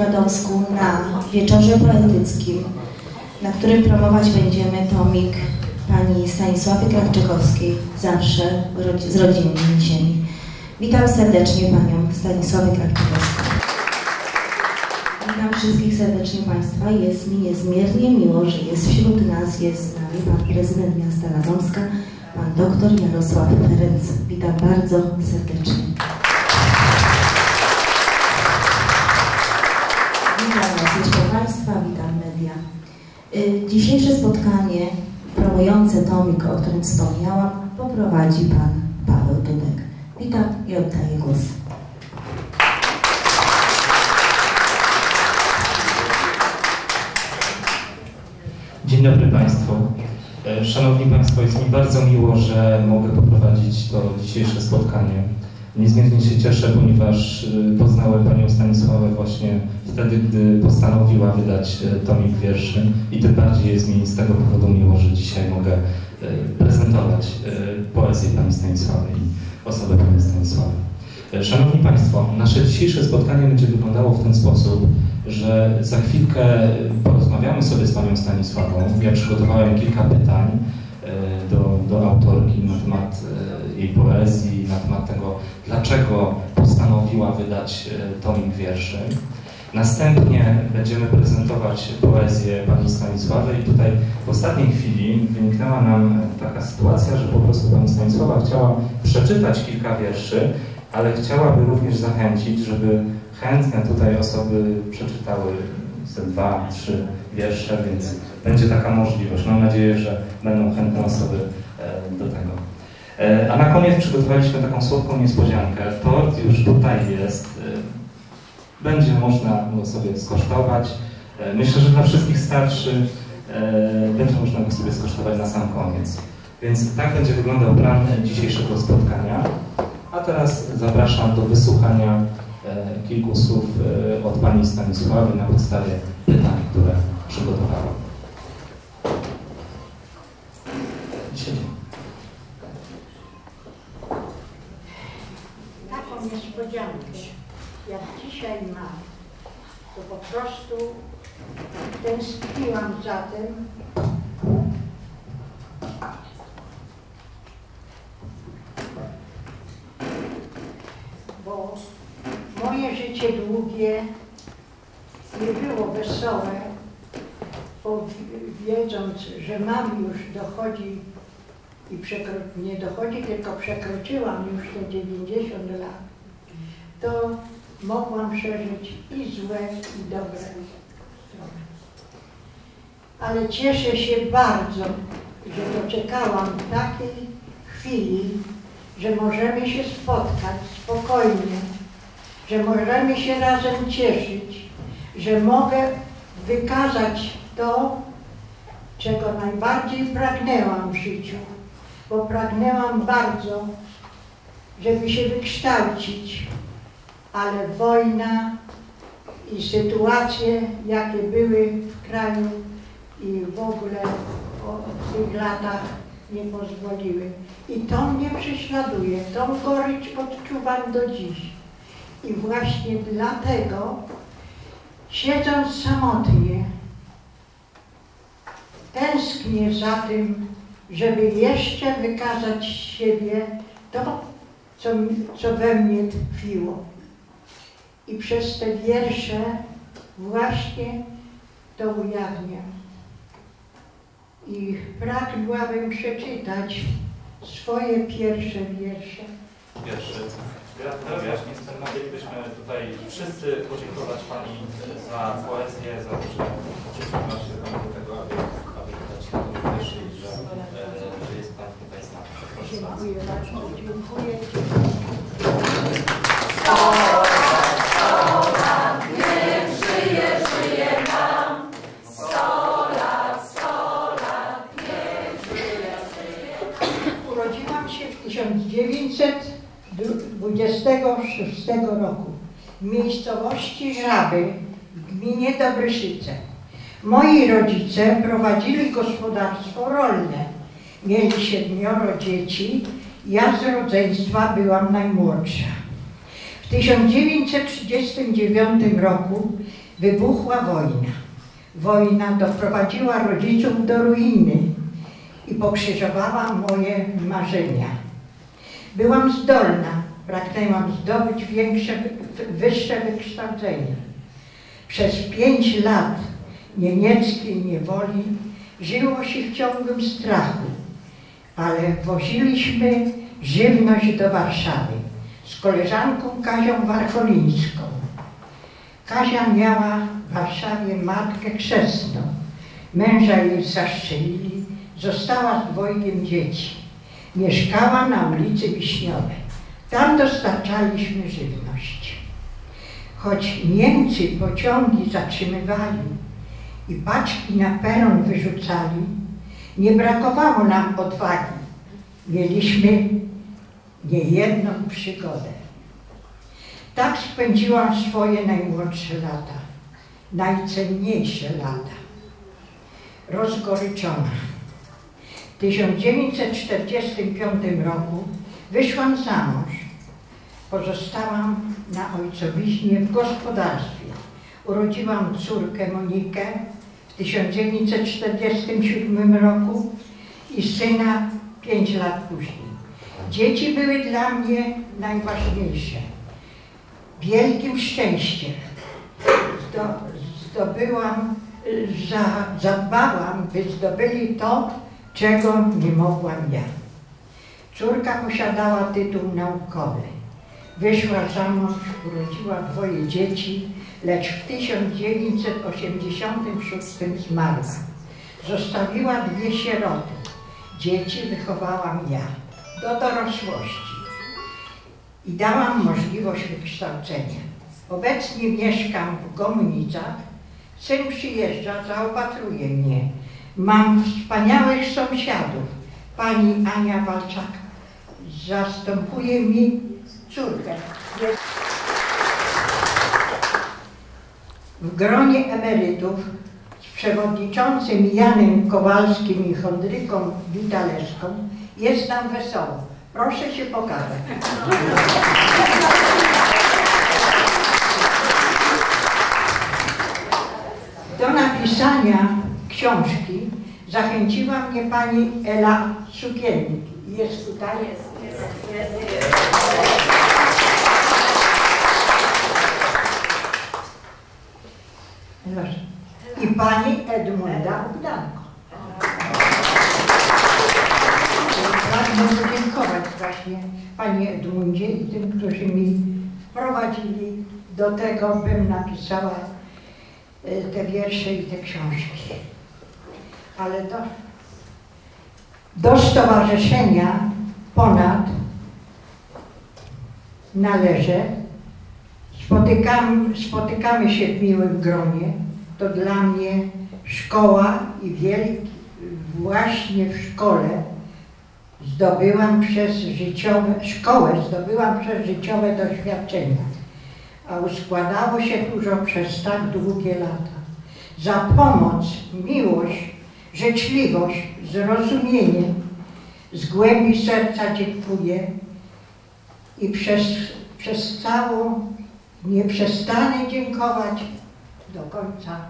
Radomsku na wieczorze poetyckim, na którym promować będziemy tomik pani Stanisławy Krawczykowskiej, zawsze z rodzinnej ziemi. Witam serdecznie panią Stanisławę Krawczykowską. Witam wszystkich serdecznie Państwa. Jest mi niezmiernie miło, że jest wśród nas, jest z nami Pan Prezydent Miasta Radomska, Pan Doktor Jarosław Ferenc. Witam bardzo serdecznie. Media. Y, dzisiejsze spotkanie promujące tomik, o którym wspomniałam, poprowadzi Pan Paweł Dudek. Witam i oddaję głos. Dzień dobry Państwu. E, Szanowni Państwo, jest mi bardzo miło, że mogę poprowadzić to dzisiejsze spotkanie. Niezmiernie się cieszę, ponieważ e, poznałem Panią Stanisławę właśnie wtedy, gdy postanowiła wydać e, tomik wierszy i tym bardziej jest mi z tego powodu miło, że dzisiaj mogę prezentować poezję Pani Stanisławy i osobę Pani Stanisławy. Szanowni Państwo, nasze dzisiejsze spotkanie będzie wyglądało w ten sposób, że za chwilkę porozmawiamy sobie z Panią Stanisławą. Ja przygotowałem kilka pytań do, do autorki na temat jej poezji, na temat tego, dlaczego postanowiła wydać e, tomik wierszy. Następnie będziemy prezentować poezję Pani Stanisławy i tutaj w ostatniej chwili wyniknęła nam taka sytuacja, że po prostu Pani Stanisława chciała przeczytać kilka wierszy, ale chciałaby również zachęcić, żeby chętne tutaj osoby przeczytały ze dwa, trzy wiersze, więc będzie taka możliwość. Mam nadzieję, że będą chętne osoby e, do tego. E, a na koniec przygotowaliśmy taką słodką niespodziankę. Tort już tutaj jest. E, będzie można go sobie skosztować. Myślę, że dla wszystkich starszych będzie można go sobie skosztować na sam koniec. Więc tak będzie wyglądał plan dzisiejszego spotkania. A teraz zapraszam do wysłuchania E, kilku słów e, od Pani Stanisławy na podstawie pytań, które przygotowała. Niespodziankę, jak dzisiaj mam, to po prostu tęskniłam za tym, bo Moje życie długie nie było wesołe, bo wiedząc, że mam już dochodzi i nie dochodzi, tylko przekroczyłam już te 90 lat, to mogłam przeżyć i złe, i dobre strony. Ale cieszę się bardzo, że doczekałam takiej chwili, że możemy się spotkać spokojnie że możemy się razem cieszyć, że mogę wykazać to, czego najbardziej pragnęłam w życiu, bo pragnęłam bardzo, żeby się wykształcić, ale wojna i sytuacje, jakie były w kraju i w ogóle w tych latach nie pozwoliły. I to mnie prześladuje, tą gorycz odczuwam do dziś. I właśnie dlatego, siedząc samotnie, tęsknię za tym, żeby jeszcze wykazać siebie to, co, co we mnie tkwiło. I przez te wiersze właśnie to ujawniam. I pragnęłabym przeczytać swoje pierwsze wiersze. Pierwsze. Gratuluję. Chcielibyśmy tutaj wszyscy podziękować Pani za poezję, za to, że przyczyniła się Pani do tego, aby, aby wydać ten wiersz i że, że jest Pani tutaj z nami. Proszę Dziękuję bardzo. Dziękuję. 26 roku w miejscowości Żaby w gminie Dobryszyce. Moi rodzice prowadzili gospodarstwo rolne. Mieli siedmioro dzieci Ja z rodzeństwa byłam najmłodsza. W 1939 roku wybuchła wojna. Wojna doprowadziła rodziców do ruiny i pokrzyżowała moje marzenia. Byłam zdolna, pragnęłam zdobyć większe, wyższe wykształcenie. Przez pięć lat niemieckiej niewoli żyło się w ciągłym strachu, ale woziliśmy żywność do Warszawy z koleżanką Kazią Warcholińską. Kazia miała w Warszawie matkę chrzestną. Męża jej zastrzelili, została z dwojgiem dzieci. Mieszkała na ulicy Wiśniowej. Tam dostarczaliśmy żywność. Choć Niemcy pociągi zatrzymywali i paczki na peron wyrzucali, nie brakowało nam odwagi. Mieliśmy niejedną przygodę. Tak spędziłam swoje najmłodsze lata, najcenniejsze lata. Rozgoryczona. W 1945 roku wyszłam za mąż. Pozostałam na ojcowiźnie w gospodarstwie. Urodziłam córkę Monikę w 1947 roku i syna pięć lat później. Dzieci były dla mnie najważniejsze. Wielkim szczęściem zdo, zdobyłam, za, zadbałam, by zdobyli to, czego nie mogłam ja. Córka posiadała tytuł naukowy. Wyszła za mąż, urodziła dwoje dzieci, lecz w 1986 zmarła. Zostawiła dwie sieroty. Dzieci wychowałam ja do dorosłości i dałam możliwość wykształcenia. Obecnie mieszkam w Gomnicach. Syn przyjeżdża, zaopatruje mnie. Mam wspaniałych sąsiadów. Pani Ania Walczak zastępuje mi córkę. W gronie emerytów z przewodniczącym Janem Kowalskim i Chondryką Witaleską jest nam wesoło. Proszę się pokazać. Do napisania książki zachęciła mnie pani Ela Sukiennik. Jest tutaj? Jest. I pani Edmunda Bogdanko. Pragnę podziękować właśnie Pani Edmundzie i tym, którzy mi wprowadzili do tego, bym napisała y, te wiersze i te książki. Ale do, do stowarzyszenia ponad należę. Spotykam, spotykamy się w miłym gronie. To dla mnie szkoła i wielki, właśnie w szkole zdobyłam przez życiowe, szkołę zdobyłam przez życiowe doświadczenia, a uskładało się dużo przez tak długie lata. Za pomoc, miłość, życzliwość, zrozumienie z głębi serca dziękuję i przez, przez całą nie przestanę dziękować do końca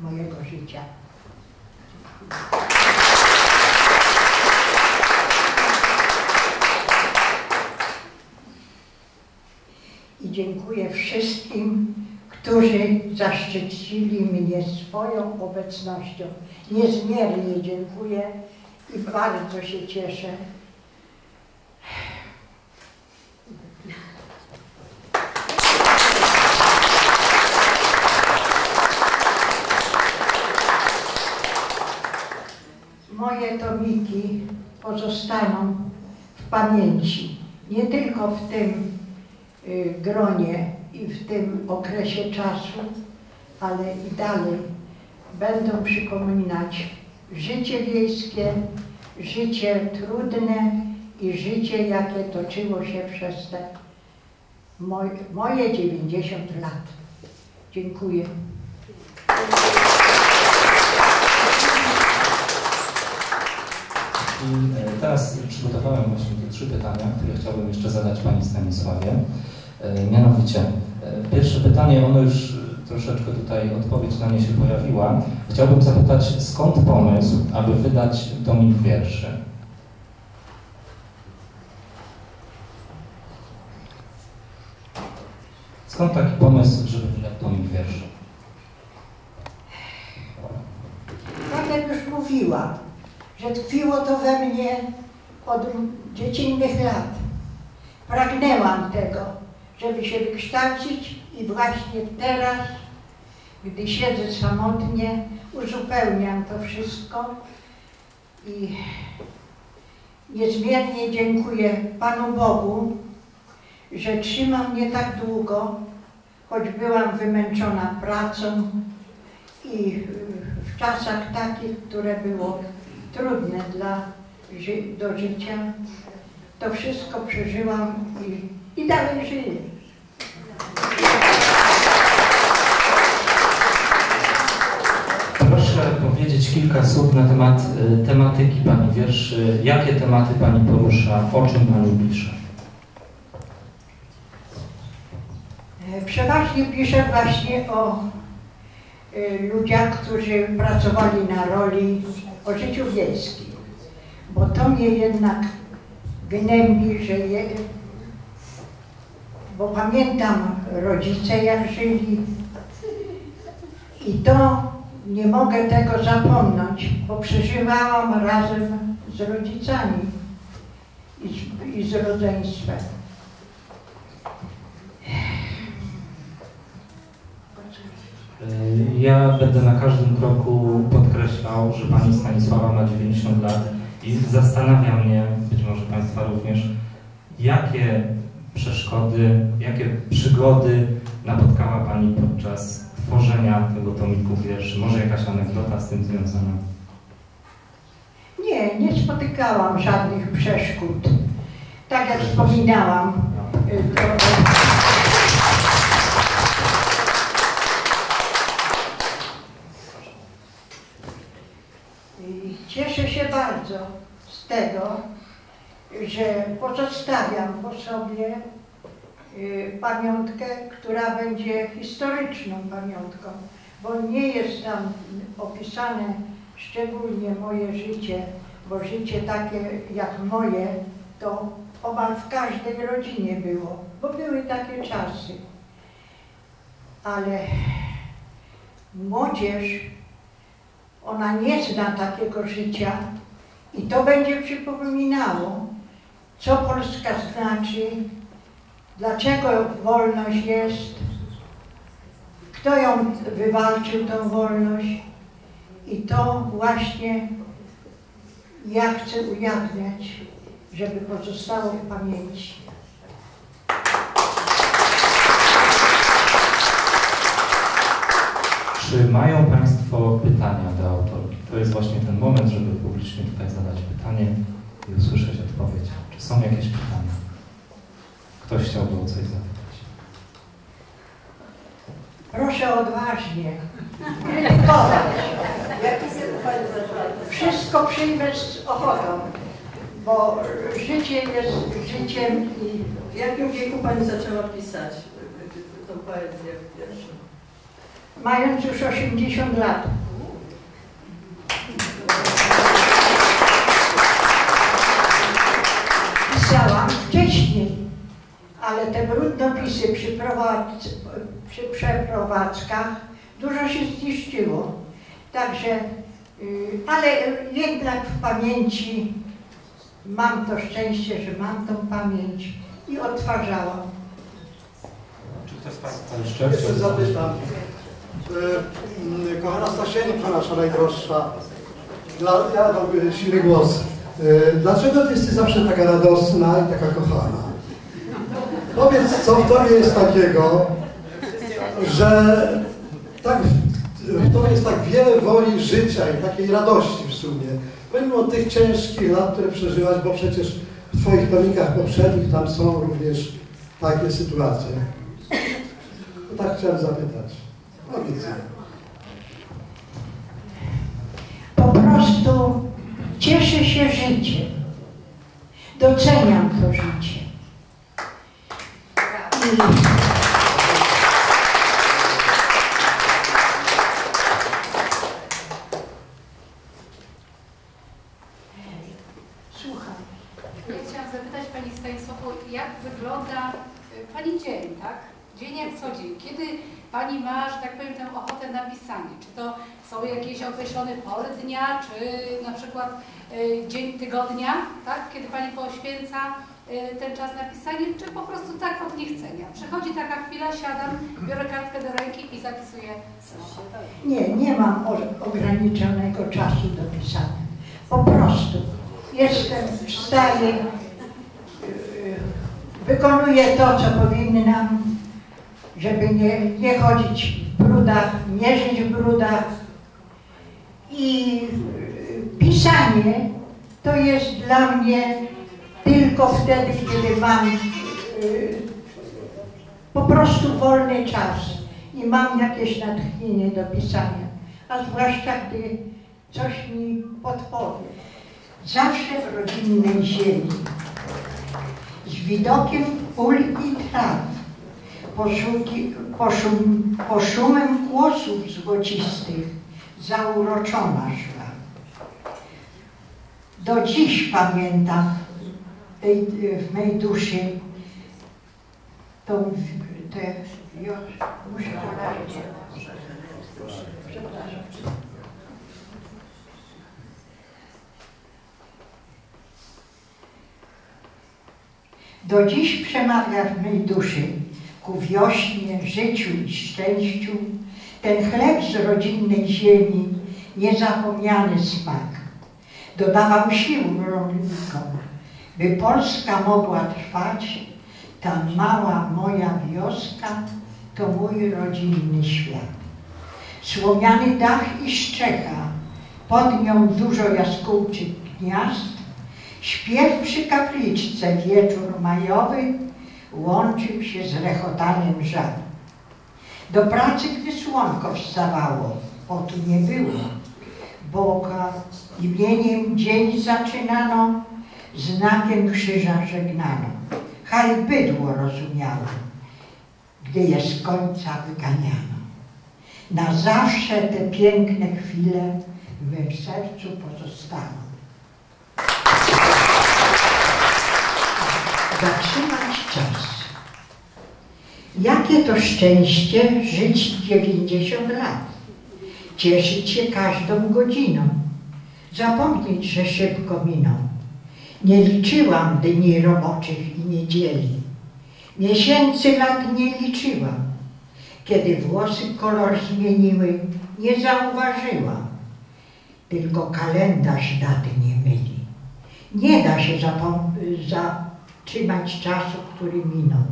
mojego życia. I dziękuję wszystkim, którzy zaszczycili mnie swoją obecnością. Niezmiernie dziękuję i bardzo się cieszę. Moje tomiki pozostaną w pamięci, nie tylko w tym y, gronie i w tym okresie czasu, ale i dalej będą przypominać życie wiejskie, życie trudne i życie, jakie toczyło się przez te moje, moje 90 lat. Dziękuję. I e, teraz przygotowałem właśnie te trzy pytania, które chciałbym jeszcze zadać Pani Stanisławie. E, Mianowicie, e, pierwsze pytanie, ono już troszeczkę tutaj odpowiedź na nie się pojawiła. Chciałbym zapytać, skąd pomysł, aby wydać tomik wierszy? Skąd taki pomysł, żeby wydać tomik wierszy? Tak jak już mówiłam, że tkwiło to we mnie od dziecinnych lat. Pragnęłam tego, żeby się wykształcić i właśnie teraz, gdy siedzę samotnie, uzupełniam to wszystko i niezmiernie dziękuję Panu Bogu, że trzyma mnie tak długo, choć byłam wymęczona pracą i w czasach takich, które było trudne dla, do życia, to wszystko przeżyłam i, i dalej żyję. Proszę powiedzieć kilka słów na temat y, tematyki Pani wierszy. Jakie tematy Pani porusza, o czym Pani pisze? E, Przeważnie piszę właśnie o y, ludziach, którzy pracowali na roli o życiu wiejskim, bo to mnie jednak gnębi, że je, bo pamiętam rodzice jak żyli i to nie mogę tego zapomnieć, bo przeżywałam razem z rodzicami i z, i z rodzeństwem. Y, Ja będę na każdym kroku podkreślał, że Pani Stanisława ma 90 lat i zastanawia mnie, być może Państwa również, jakie przeszkody, jakie przygody napotkała Pani podczas tworzenia tego tomiku wierszy. Może jakaś anegdota z tym związana? Nie, nie spotykałam żadnych przeszkód. Tak jak wspominałam, y, to, I cieszę się bardzo z tego, że pozostawiam po sobie y, pamiątkę, która będzie historyczną pamiątką, bo nie jest tam opisane szczególnie moje życie, bo życie takie jak moje, to omal w każdej rodzinie było, bo były takie czasy. Ale młodzież, ona nie zna takiego życia i to będzie przypominało, co Polska znaczy, dlaczego wolność jest, kto ją wywalczył, tą wolność. I to właśnie ja chcę ujawniać, żeby pozostało w pamięci. Czy mają Państwo pytania do autorki? To jest właśnie ten moment, żeby publicznie tutaj zadać pytanie i usłyszeć odpowiedź. Czy są jakieś pytania? Ktoś chciałby o coś zapytać? Proszę odważnie krytykować. Wszystko przyjmę z ochotą, bo życie jest życiem i W jakim wieku Pani zaczęła pisać y, tą poezję pierwszą? mając już 80 lat. Ale te brudnopisy przy, prowadz, przy przeprowadzkach dużo się zniszczyło. Także, y, ale jednak w pamięci mam to szczęście, że mam tą pamięć i odtwarzałam. Czy ktoś z Państwa jeszcze zapytam. E, Kochana Stasieńko, nasza najdroższa, dla, ja dam silny głos. Dlaczego ty jesteś zawsze taka radosna i taka kochana? Powiedz, co w tobie jest takiego, że tak, w tobie jest tak wiele woli życia i takiej radości w sumie. Pomimo tych ciężkich lat, które przeżyłaś, bo przecież w twoich tomikach poprzednich tam są również takie sytuacje. No tak chciałem zapytać. Powiedz. po prostu Cieszę się życiem. Doceniam to życie. Dnia, czy na przykład y, dzień tygodnia, tak? Kiedy Pani poświęca ten czas na pisanie, czy po prostu tak od niechcenia? Przychodzi taka chwila, siadam, biorę kartkę do ręki i zapisuję słowo. Nie, nie mam ograniczonego czasu do pisania. Po prostu jestem, wstaję, yy, wykonuję to, co powinnam, żeby nie, nie chodzić w brudach, nie żyć w brudach. I yy, pisanie to jest dla mnie tylko wtedy, kiedy mam yy, po prostu wolny czas i mam jakieś natchnienie do pisania, a zwłaszcza gdy coś mi podpowie. Zawsze w rodzinnej ziemi, z widokiem ul i traw, poszuki, poszum, poszumem głosów złocistych, zauroczona szła. Do dziś pamiętam tej, w mej duszy tą, te, jo, muszę zobaczyć. Przepraszam. Do dziś przemawia w mej duszy ku wiośnie, życiu i szczęściu ten chleb z rodzinnej ziemi, niezapomniany smak. Dodawał sił rolnikom, by Polska mogła trwać, ta mała moja wioska to mój rodzinny świat. Słomiany dach i szczecha, pod nią dużo jaskółczych gniazd, śpiew przy kapliczce wieczór majowy łączył się z rechotaniem żab. Do pracy, gdy słonko wstawało, potu nie było. Boga imieniem dzień zaczynano, znakiem krzyża żegnano. Haj bydło rozumiało, gdy je z końca wyganiano. Na zawsze te piękne chwile w mym sercu pozostaną. Zatrzymać czas. Jakie to szczęście żyć 90 lat. Cieszyć się każdą godziną. Zapomnieć, że szybko miną. Nie liczyłam dni roboczych i niedzieli. Miesięcy lat nie liczyłam. Kiedy włosy kolor zmieniły, nie zauważyłam. Tylko kalendarz daty nie myli. Nie da się zatrzymać czasu, który minął.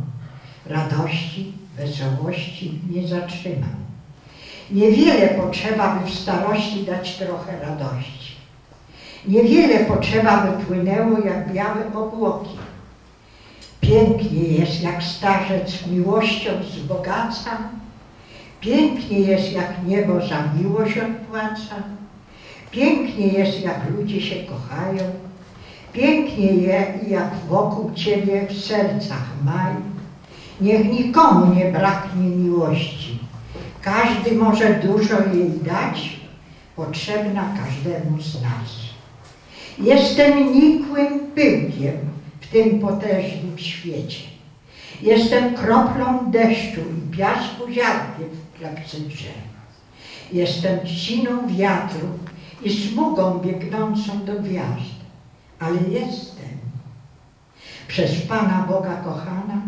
Radości, wesołości nie zatrzymam. Niewiele potrzeba, by w starości dać trochę radości. Niewiele potrzeba, by płynęło jak białe obłoki. Pięknie jest, jak starzec miłością wzbogaca. Pięknie jest, jak niebo za miłość odpłaca. Pięknie jest, jak ludzie się kochają. Pięknie jest, jak wokół Ciebie w sercach maj. Niech nikomu nie braknie miłości. Każdy może dużo jej dać, potrzebna każdemu z nas. Jestem nikłym pyłkiem w tym potężnym świecie. Jestem kroplą deszczu i piasku ziarnkiem w klepce drzew. Jestem trzciną wiatru i smugą biegnącą do gwiazd, ale jestem. Przez Pana Boga kochana,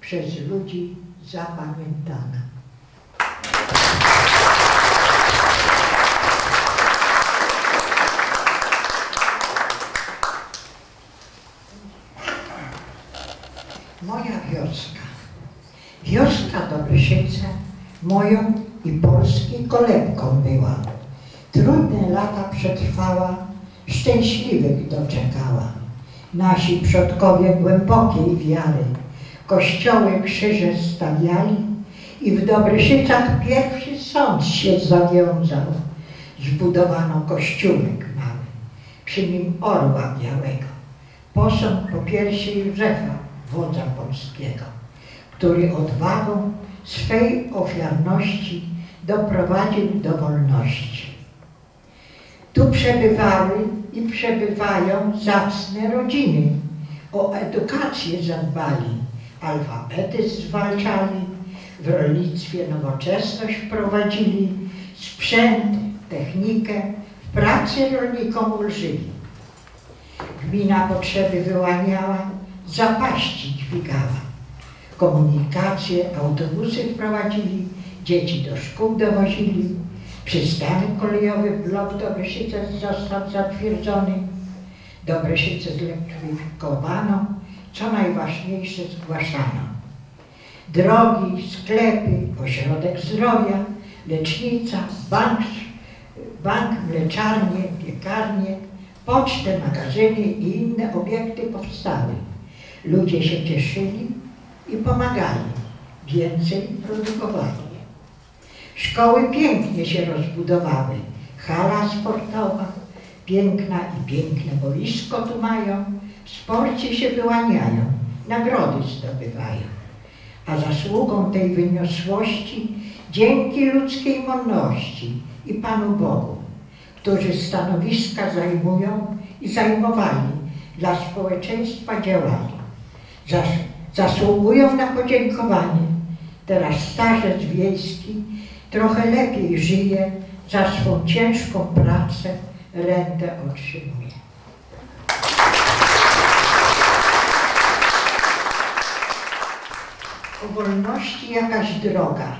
przez ludzi zapamiętana. Moja wioska. Wioska Dobryszyce moją i Polski kolebką była. Trudne lata przetrwała, szczęśliwych doczekała. Nasi przodkowie głębokiej wiary kościoły krzyże stawiali i w Dobryszycach pierwszy sąd się zawiązał. Zbudowano kościółek mały. przy nim orła białego. Posąg po piersi Józefa, wodza polskiego, który odwagą swej ofiarności doprowadził do wolności. Tu przebywały i przebywają zacne rodziny. O edukację zadbali, alfabetyzm zwalczali, w rolnictwie nowoczesność wprowadzili, sprzęt, technikę, w pracy rolnikom ulżyli. Gmina potrzeby wyłaniała, zapaści dźwigała. Komunikację, autobusy wprowadzili, dzieci do szkół dowozili, przystanek kolejowy blok Dobryszyce został zatwierdzony, Dobryszyce zlekryfikowano, co najważniejsze zgłaszano. Drogi, sklepy, ośrodek zdrowia, lecznica, bank, bank, mleczarnie, piekarnie, pocztę, magazyny i inne obiekty powstały. Ludzie się cieszyli i pomagali, więcej produkowali. Szkoły pięknie się rozbudowały, hala sportowa, piękna i piękne boisko tu mają, w sporcie się wyłaniają, nagrody zdobywają. A zasługą tej wyniosłości dzięki ludzkiej mądrości i Panu Bogu, którzy stanowiska zajmują i zajmowali, dla społeczeństwa działali. Zas zasługują na podziękowanie. Teraz starzec wiejski trochę lepiej żyje, za swą ciężką pracę rentę otrzymuje. O wolności jakaś droga,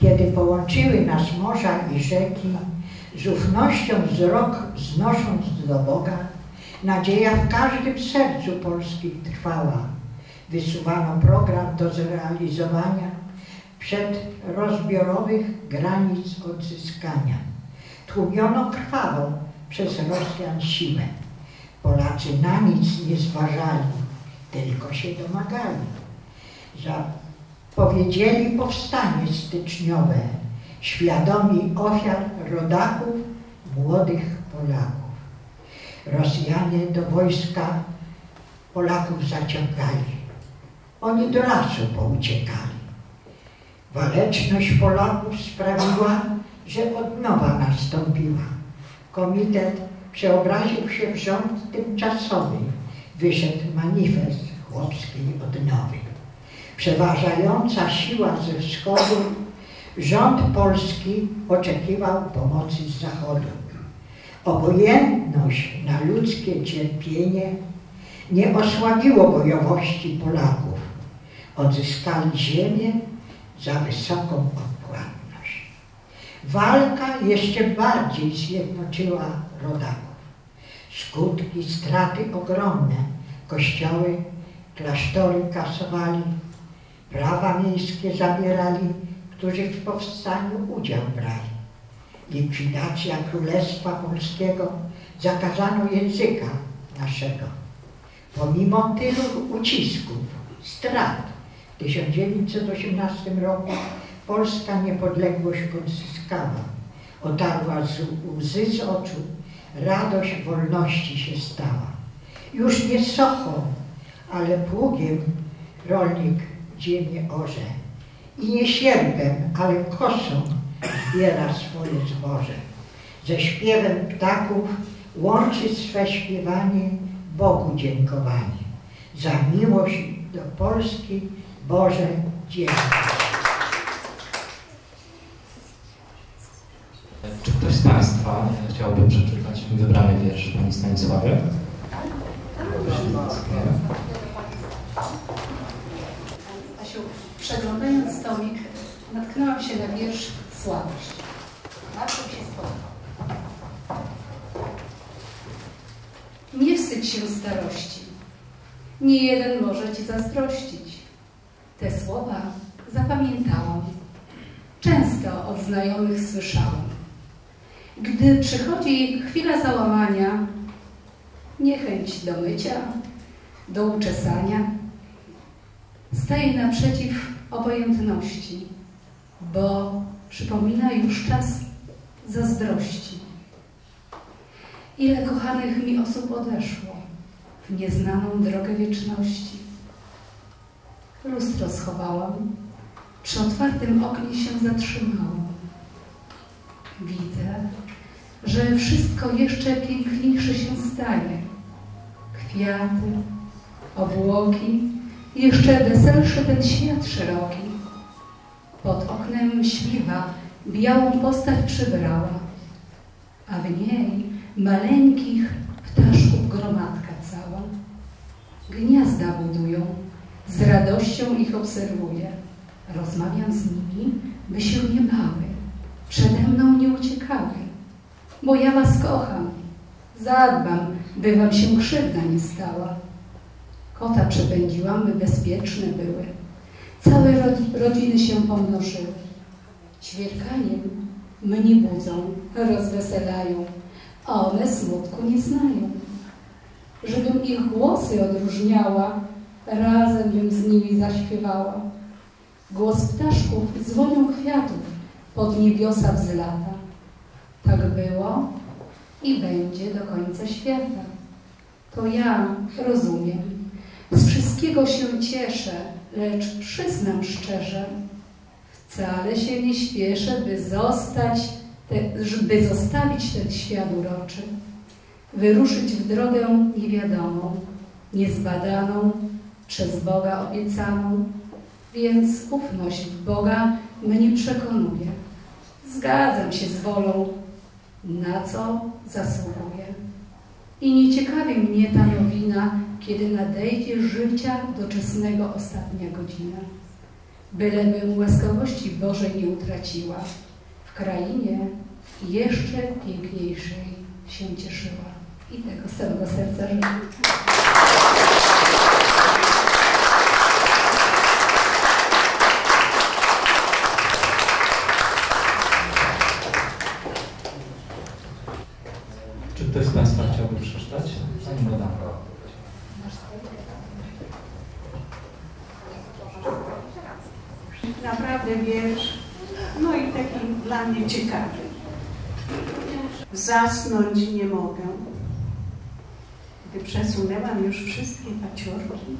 kiedy połączyły nas morza i rzeki, z ufnością wzrok znosząc do Boga, nadzieja w każdym sercu polskich trwała. Wysuwano program do zrealizowania przed rozbiorowych granic odzyskania. Tłumiono krwawą przez Rosjan siłę. Polacy na nic nie zważali, tylko się domagali. Powiedzieli powstanie styczniowe, świadomi ofiar rodaków, młodych Polaków. Rosjanie do wojska Polaków zaciągali. Oni do lasu pouciekali. Waleczność Polaków sprawiła, że odnowa nastąpiła. Komitet przeobraził się w rząd tymczasowy. Wyszedł manifest chłopskiej odnowy. Przeważająca siła ze wschodu, rząd polski oczekiwał pomocy z zachodu. Obojętność na ludzkie cierpienie nie osłabiło bojowości Polaków. Odzyskali ziemię za wysoką odpłatność. Walka jeszcze bardziej zjednoczyła rodaków. Skutki, straty ogromne. Kościoły, klasztory kasowali, prawa miejskie zabierali, którzy w powstaniu udział brali. Likwidacja Królestwa Polskiego, zakazano języka naszego. Pomimo tylu ucisków, strat, w 1918 roku Polska niepodległość odzyskała. Otarła z łzy z oczu, radość wolności się stała. Już nie sochą, ale pługiem rolnik ziemię orze. I nie sierpem, ale kosą zbiera swoje zboże. Ze śpiewem ptaków łączy swe śpiewanie Bogu dziękowanie. Za miłość do Polski Boże dzięki. Czy ktoś z Państwa chciałby przeczytać wybrany wiersz Pani Stanisławie? Asiu, przeglądając tomik, natknęłam się na wiersz Słabość. Bardzo mi się spodobał. Nie wstydź się starości. Nie jeden może ci zazdrościć. Te słowa zapamiętałam. Często od znajomych słyszałam. Gdy przychodzi chwila załamania, niechęć do mycia, do uczesania, staje naprzeciw obojętności, bo przypomina już czas zazdrości. Ile kochanych mi osób odeszło w nieznaną drogę wieczności. Lustro schowałam, przy otwartym oknie się zatrzymałam. Widzę, że wszystko jeszcze piękniejsze się staje. Kwiaty, obłoki, jeszcze weselszy ten świat szeroki. Pod oknem śliwa białą postać przybrała, a w niej maleńkich ptaszków gromadka cała. Gniazda budują, z radością ich obserwuję. Rozmawiam z nimi, by się nie bały, przede mną nie uciekały, bo ja was kocham. Zadbam, by wam się krzywda nie stała. Kota przepędziłam, by bezpieczne były. Całe ro- rodziny się pomnożyły. Ćwierkaniem mnie budzą, rozweselają, a one smutku nie znają. Żebym ich głosy odróżniała, razem bym z nimi zaśpiewała. Głos ptaszków dzwonią kwiatów, pod niebiosa wzlata. Tak było i będzie do końca świata. To ja rozumiem. Z wszystkiego się cieszę, lecz przyznam szczerze, wcale się nie śpieszę, by zostać, te, by zostawić ten świat uroczy, wyruszyć w drogę niewiadomą, niezbadaną, przez Boga obiecaną, więc ufność w Boga mnie przekonuje. Zgadzam się z wolą, na co zasługuję. I nie ciekawi mnie ta nowina, kiedy nadejdzie życia doczesnego ostatnia godzina. Bylebym łaskawości Bożej nie utraciła, w krainie jeszcze piękniejszej się cieszyła. I tego z całego serca życzę. Czy ktoś z Państwa chciałby przeczytać? Pani Moda. naprawdę wiersz, no i taki dla mnie ciekawy. Zasnąć nie mogę, gdy przesunęłam już wszystkie paciorki,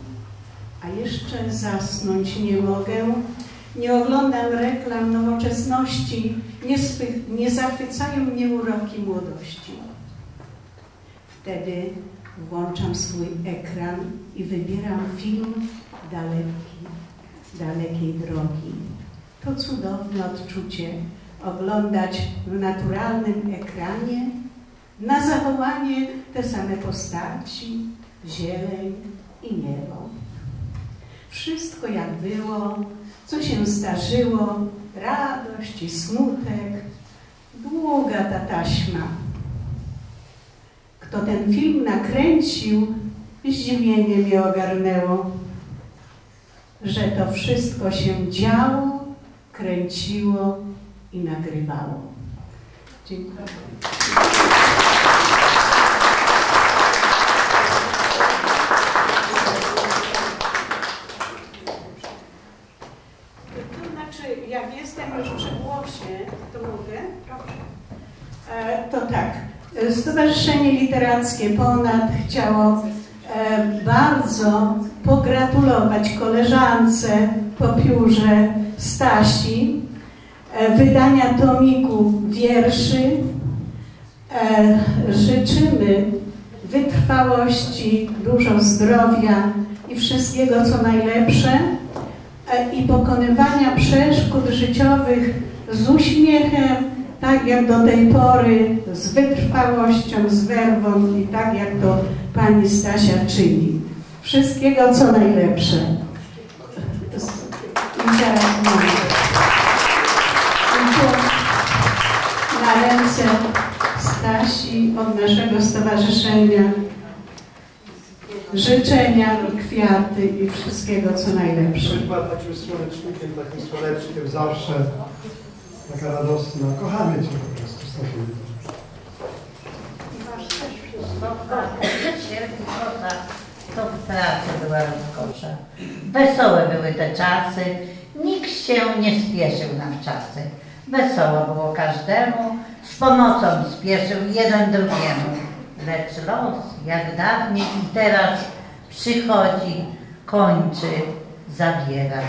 a jeszcze zasnąć nie mogę. Nie oglądam reklam nowoczesności, nie, nie zachwycają mnie uroki młodości. Wtedy włączam swój ekran i wybieram film daleki dalekiej drogi. To cudowne odczucie oglądać w naturalnym ekranie na zawołanie te same postaci, zieleń i niebo. Wszystko jak było, co się zdarzyło, radość i smutek, długa ta taśma. Kto ten film nakręcił, zdziwienie mnie ogarnęło że to wszystko się działo, kręciło i nagrywało. Dziękuję. To znaczy, jak jestem już przy głosie, to mogę? Proszę. E, to tak. Stowarzyszenie Literackie Ponad chciało e, bardzo pogratulować koleżance po piórze Stasi e, wydania tomiku wierszy. E, życzymy wytrwałości, dużo zdrowia i wszystkiego, co najlepsze i pokonywania przeszkód życiowych z uśmiechem, tak jak do tej pory, z wytrwałością, z werwą i tak jak to pani Stasia czyni. Wszystkiego, co najlepsze. I teraz na ręce Stasi od naszego stowarzyszenia życzenia i kwiaty i wszystkiego, co najlepsze. Przykład takim słonecznikiem, takim słoneczkiem zawsze. Taka radosna. Kochamy Cię po prostu, Stasiu. To w pracy była rozkosza. Wesołe były te czasy. Nikt się nie spieszył na wczasy. Wesoło było każdemu. Z pomocą spieszył jeden drugiemu. lecz los jak dawniej i teraz przychodzi, kończy, zabiera.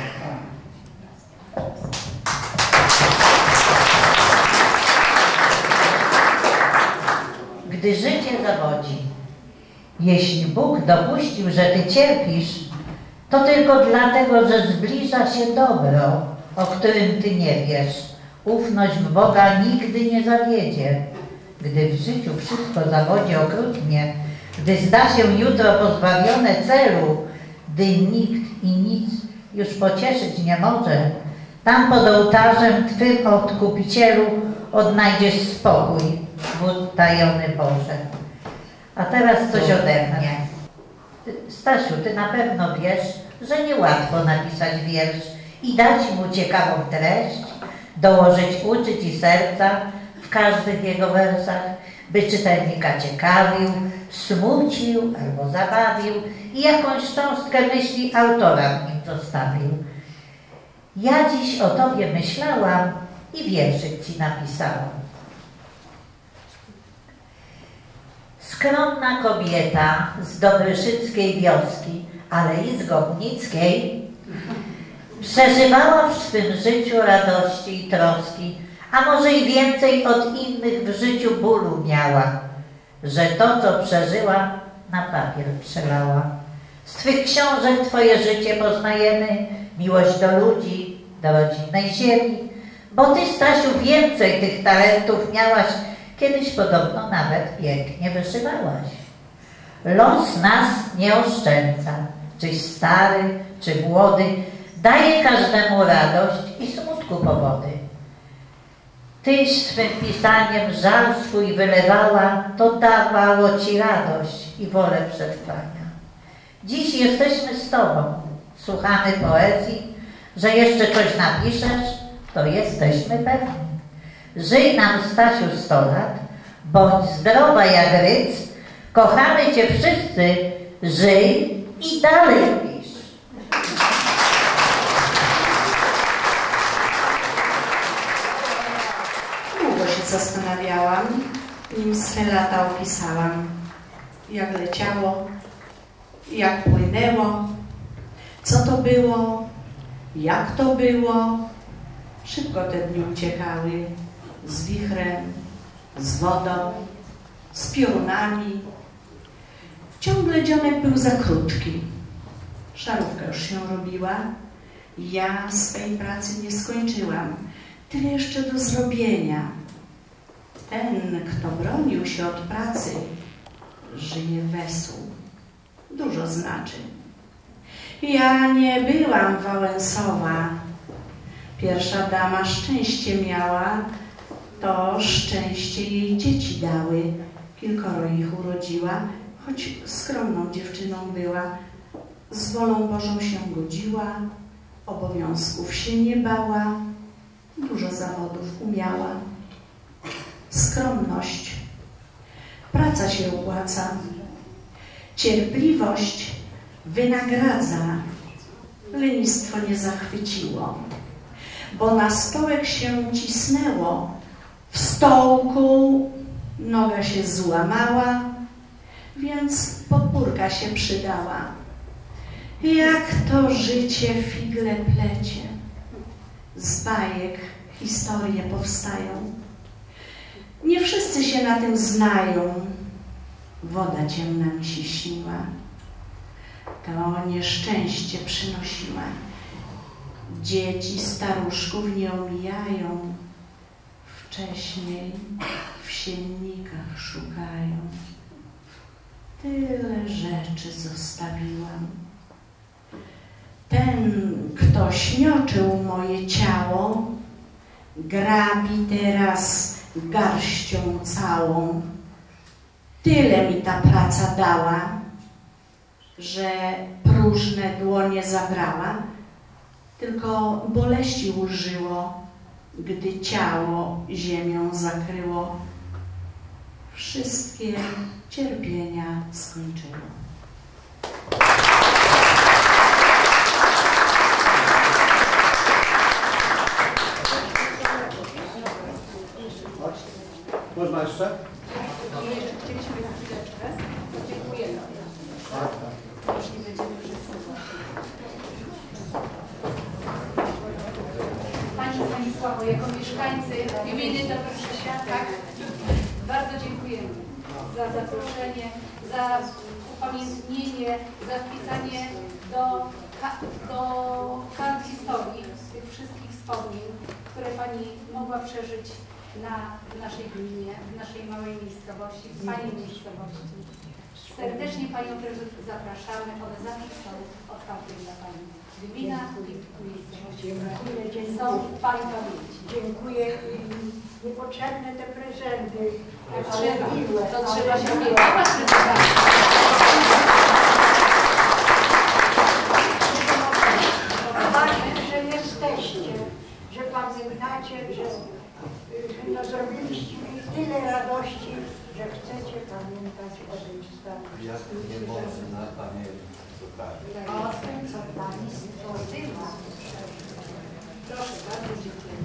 Gdy życie zawodzi, jeśli Bóg dopuścił, że Ty cierpisz, to tylko dlatego, że zbliża się dobro, o którym Ty nie wiesz. Ufność w Boga nigdy nie zawiedzie. Gdy w życiu wszystko zawodzi okrutnie, gdy zda się jutro pozbawione celu, gdy nikt i nic już pocieszyć nie może, tam pod ołtarzem Twym Odkupicielu odnajdziesz spokój, utajony Boże. A teraz coś ode mnie. Stasiu, Ty na pewno wiesz, że niełatwo napisać wiersz i dać mu ciekawą treść, dołożyć uczyć i serca w każdych jego wersach, by czytelnika ciekawił, smucił albo zabawił i jakąś cząstkę myśli autora w nim zostawił. Ja dziś o Tobie myślałam i wierszyk Ci napisałam. Skromna kobieta z Dobryszyckiej wioski, ale i z Gomnickiej, przeżywała w swym życiu radości i troski, a może i więcej od innych w życiu bólu miała, że to, co przeżyła, na papier przelała. Z Twych książek Twoje życie poznajemy, miłość do ludzi, do rodzinnej ziemi, bo Ty, Stasiu, więcej tych talentów miałaś, kiedyś podobno nawet pięknie wyszywałaś. Los nas nie oszczędza, czyś stary, czy młody, daje każdemu radość i smutku powody. Tyś swym pisaniem żal swój wylewała, to dawało Ci radość i wolę przetrwania. Dziś jesteśmy z Tobą, słuchamy poezji, że jeszcze coś napiszesz, to jesteśmy pewni. Żyj nam, Stasiu, sto lat, bądź zdrowa jak ryc, kochamy Cię wszyscy, żyj i dalej pisz. Długo się zastanawiałam, nim swe lata opisałam. Jak leciało, jak płynęło, co to było, jak to było. Szybko te dni uciekały z wichrem, z wodą, z piorunami. Ciągle dzionek był za krótki. Szarówka już się robiła. Ja swej pracy nie skończyłam. Tyle jeszcze do zrobienia. Ten, kto bronił się od pracy, żyje wesół. Dużo znaczy. Ja nie byłam Wałęsowa. Pierwsza dama szczęście miała, to szczęście jej dzieci dały. Kilkoro ich urodziła, choć skromną dziewczyną była. Z wolą Bożą się godziła, obowiązków się nie bała, dużo zawodów umiała. Skromność, praca się opłaca, cierpliwość wynagradza, lenistwo nie zachwyciło, bo na stołek się cisnęło, w stołku noga się złamała, więc podpórka się przydała. Jak to życie figle plecie, z bajek historie powstają. Nie wszyscy się na tym znają. Woda ciemna mi się śniła. To nieszczęście przynosiła. Dzieci staruszków nie omijają. Wcześniej w siennikach szukają. Tyle rzeczy zostawiłam. Ten, kto śnioczył moje ciało, grabi teraz garścią całą. Tyle mi ta praca dała, że próżne dłonie zabrała, tylko boleści użyło, gdy ciało ziemią zakryło. Wszystkie cierpienia skończyło. Można jeszcze? Jeszcze chcieliśmy chwileczkę imienny towarzysza, tak? Bardzo dziękujemy za zaproszenie, za upamiętnienie, za wpisanie do, do kart historii tych wszystkich wspomnień, które Pani mogła przeżyć na, naszej gminie, w naszej małej miejscowości, w Pani miejscowości. Serdecznie Panią też zapraszamy, one zawsze są otwarte dla Pani. Gmina są. Dziękuję i niepotrzebne te prezenty. To trzeba, to trzeba się opiekować że jesteście, że pamiętacie, że, że no, zrobiliście mi tyle radości, że chcecie pamiętać o tym starym. Jak nie można pamiętać, to tak. O tym, co Pani stworzyła. Proszę bardzo, dziękuję.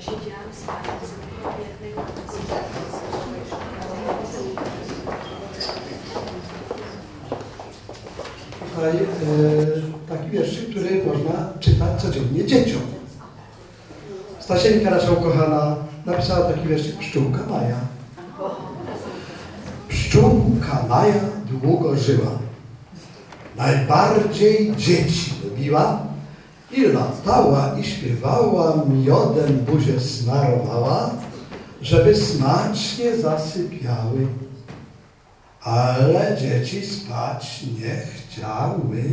Siedziałam z Panią z jednego Tutaj e, taki wierszyk, który można czytać codziennie dzieciom. Stasieńka nasza ukochana napisała taki wierszyk Pszczółka Maja. Pszczółka Maja długo żyła. Najbardziej dzieci lubiła i latała i śpiewała, miodem buzię smarowała, żeby smacznie zasypiały. Ale dzieci spać nie chciały.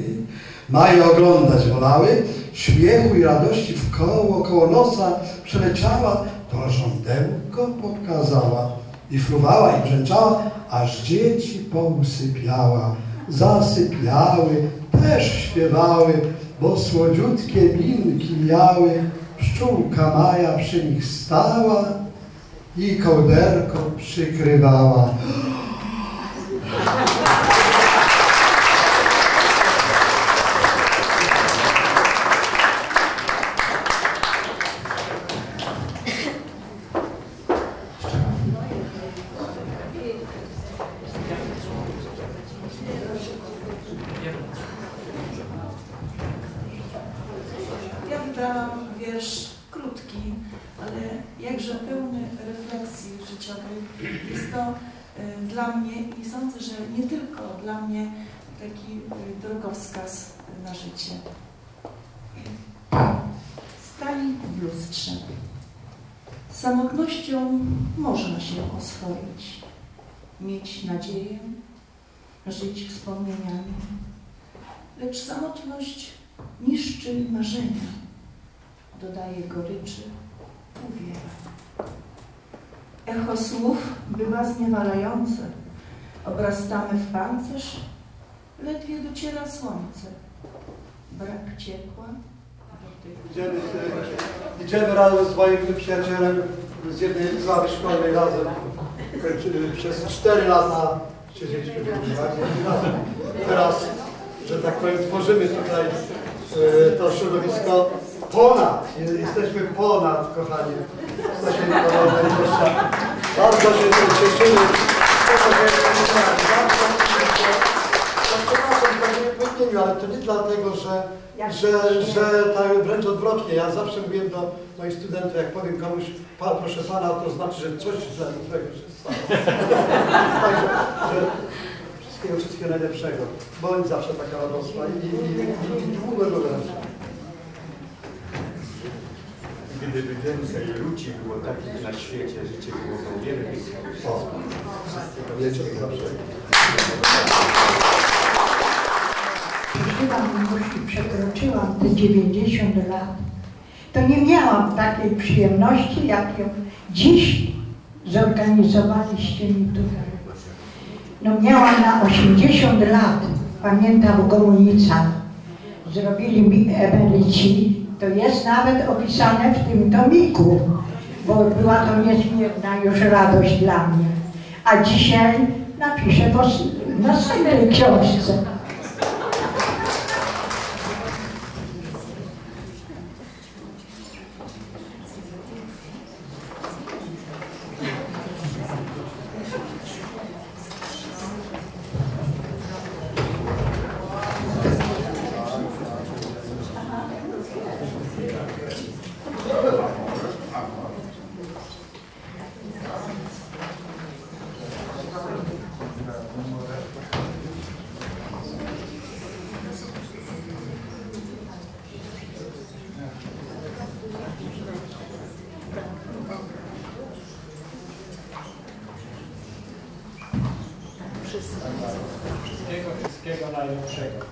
Maje oglądać wolały, śmiechu i radości w koło, koło nosa przeleciała, to żądełko pokazała i fruwała i brzęczała, aż dzieci pousypiała. Zasypiały, też śpiewały, bo słodziutkie minki miały. Pszczółka Maja przy nich stała i kołderką przykrywała. Ja wybrałam wiersz krótki, ale jakże pełny refleksji życiowej. Jest to y, dla mnie i sądzę, że nie tylko dla mnie taki y, drogowskaz na życie. Stali w lustrze. Samotnością można się oswoić, mieć nadzieję, żyć wspomnieniami. Lecz samotność niszczy marzenia, dodaje goryczy, uwiera. Echo słów bywa zniewalające, obrastamy w pancerz, ledwie dociera słońce. Brak ciepła. Idziemy, idziemy razem z moim przyjacielem z jednej z ławy szkolnej razem. Kończy- Przez 4 lata siedzieliśmy w. Teraz, że tak powiem, tworzymy tutaj e, to środowisko ponad. Je- Jesteśmy ponad, kochani. Jesteśmy ponad. Bardzo się cieszymy. Przepraszam za niepojęciu, ale to nie dlatego, że że, że tak wręcz odwrotnie. Ja zawsze mówiłem do moich studentów, jak powiem komuś, pa, proszę pana, to znaczy, że coś źle złego się stało. Także, że wszystkiego, wszystkiego najlepszego. Bądź zawsze taka radosna i, i, i, i długo go Gdyby więcej ludzi było takich na świecie, życie byłoby o wiele piękniejsze. Wszystkiego zawsze. Przeżyłam już przekroczyłam te 90 lat. To nie miałam takiej przyjemności, jak ją dziś zorganizowaliście mi tutaj. No miałam na 80 lat, pamiętam w Gomunicach, zrobili mi emeryci, to jest nawet opisane w tym tomiku, bo była to niezmierna już radość dla mnie. A dzisiaj napiszę w następnej książce. Wszystkiego, wszystkiego najlepszego.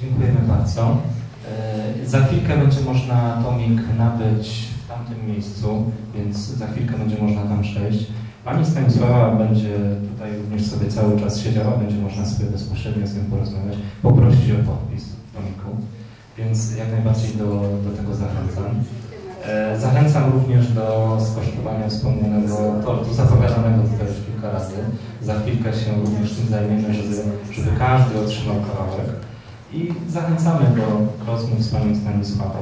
Dziękujemy bardzo. E, Za chwilkę będzie można tomik nabyć w tamtym miejscu, więc za chwilkę będzie można tam przejść. Pani Będzie tutaj również sobie cały czas siedziała, będzie można sobie bezpośrednio z nią porozmawiać, poprosić o podpis w tomiku, więc jak najbardziej do, do tego zachęcam. E, Zachęcam również do skosztowania wspomnianego tortu, zapowiadanego tutaj już kilka razy. Za chwilkę się również tym zajmiemy, żeby, żeby każdy otrzymał kawałek. I zachęcamy do rozmów z Panią Stanisławą.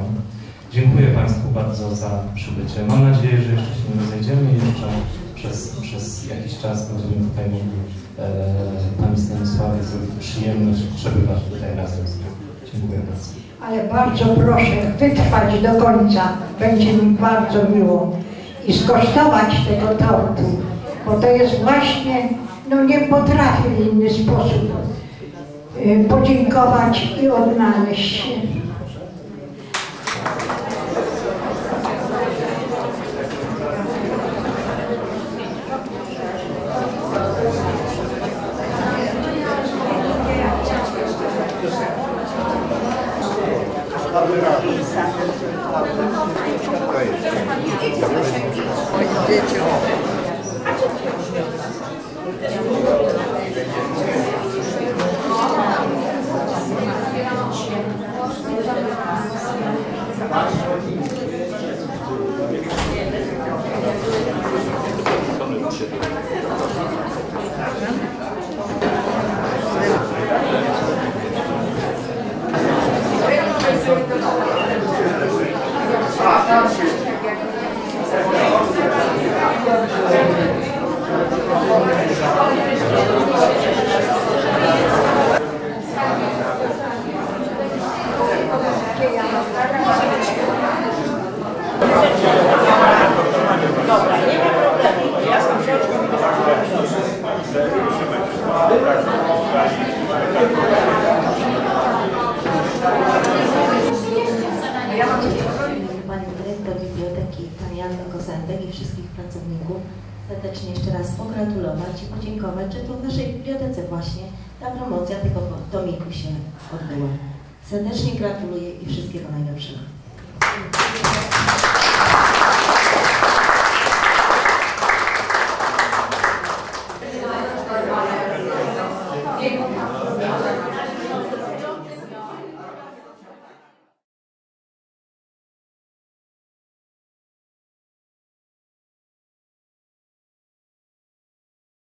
Dziękuję Państwu bardzo za przybycie. Mam nadzieję, że jeszcze się nie rozejdziemy i jeszcze przez, przez jakiś czas będziemy tutaj mogli e, Pani Stanisławie przyjemność przebywać tutaj razem z. Dziękuję bardzo. Ale bardzo proszę wytrwać do końca. Będzie mi bardzo miło. I skosztować tego tortu, bo to jest właśnie, no nie potrafię w inny sposób y, podziękować i odnaleźć się.